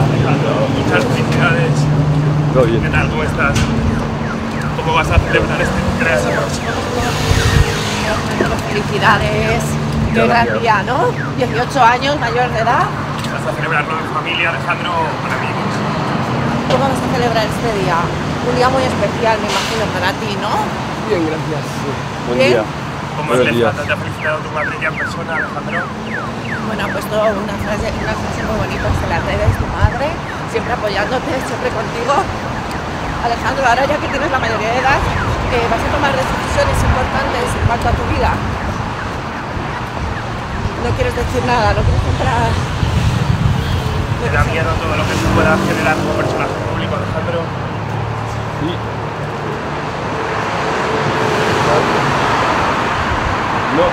Alejandro, muchas felicidades. Todo bien. ¿Qué tal? ¿Cómo estás? ¿Cómo vas a celebrar este cumpleaños? Felicidades. Qué gran día, ¿no? 18 años, mayor de edad. ¿Vas a celebrarlo en familia, Alejandro, con amigos? ¿Cómo vas a celebrar este día? Un día muy especial, me imagino, para ti, ¿no? Bien, gracias. Buen Bien. día. ¿Cómo Buenos te, días. te ha felicitado tu madre ya en persona, Alejandro? Bueno, ha puesto una frase, una frase muy bonita en las redes, tu madre, siempre apoyándote, siempre contigo. Alejandro, ahora ya que tienes la mayoría de edad, eh, vas a tomar decisiones importantes en cuanto a tu vida. No quieres decir nada, no quieres entrar. ¿Te da miedo todo lo que se pueda generar como personaje público, Alejandro? Sí. No.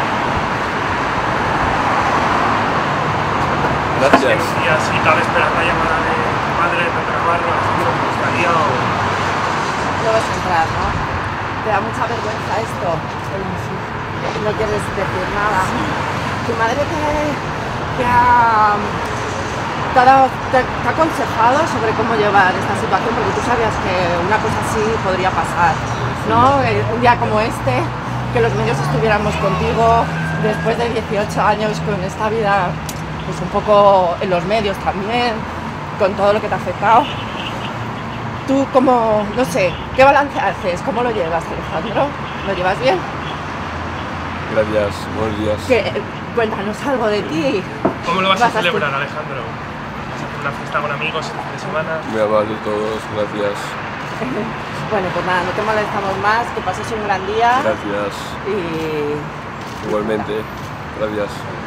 Gracias. Así, tal esperar la llamada de madre, de Alejandro, ¿te gustaría? No vas a entrar, ¿no? Te da mucha vergüenza esto. No quieres decir nada. Tu madre te, ha, dado- te- te ha aconsejado sobre cómo llevar esta situación, porque tú sabías que una cosa así podría pasar, ¿no? Eh, Un día como este, que los medios estuviéramos contigo después de 18 años con esta vida, pues un poco en los medios también, con todo lo que te ha afectado. Tú como, no sé, ¿qué balance haces? ¿Cómo lo llevas, Alejandro? ¿Lo llevas bien? Gracias. Buenos días. Que, cuéntanos algo de ti. ¿Cómo lo vas a Vas a celebrar, Alejandro? ¿Vas a hacer una fiesta con amigos este fin de semana? Me amable todos. Gracias. Bueno, pues nada, no te molestamos más, que pases un gran día Gracias. y Igualmente. Gracias.